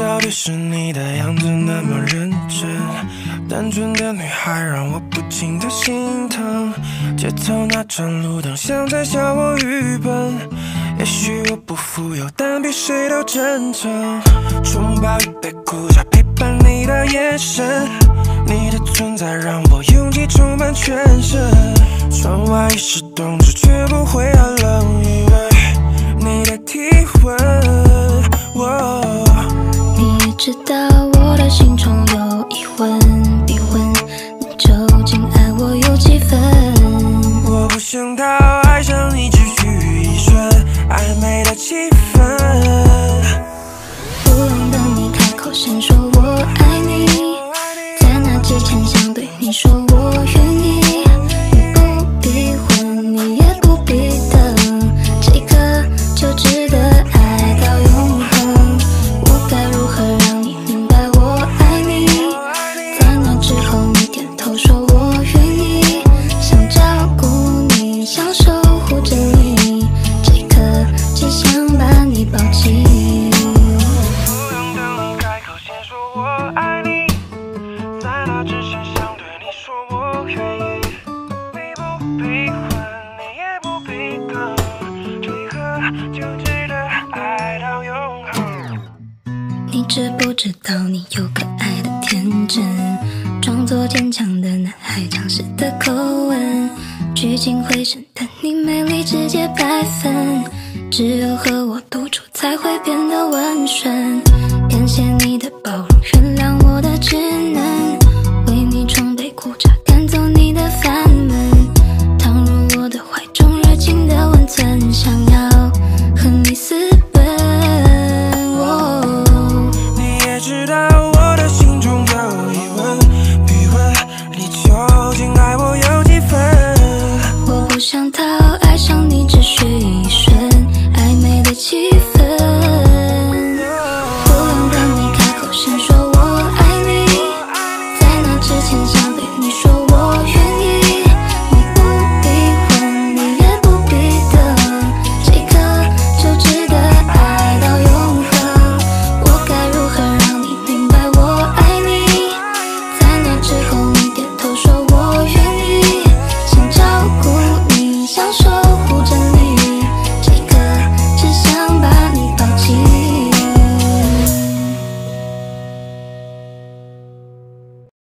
笑的是你的样子那么认真，单纯的女孩让我不禁的心疼。街头那盏路灯像在笑我愚笨，也许我不富有，但比谁都真诚。拥抱一杯苦茶，陪伴你的眼神，你的存在让我勇气充满全身。窗外已是冬至，直到我的心中有疑问，逼问你究竟爱我有几分？我不想逃爱上你，只需一瞬暧昧的气氛。你不必问，你也不必等，这一刻就值得爱到永恒。你知不知道你有可爱的天真，装作坚强的男孩强势的口吻，聚精会神的你美丽直接百分，只有和我独处才会变得温顺。感谢你的包容，原想到爱上你只需一瞬暧昧的气氛。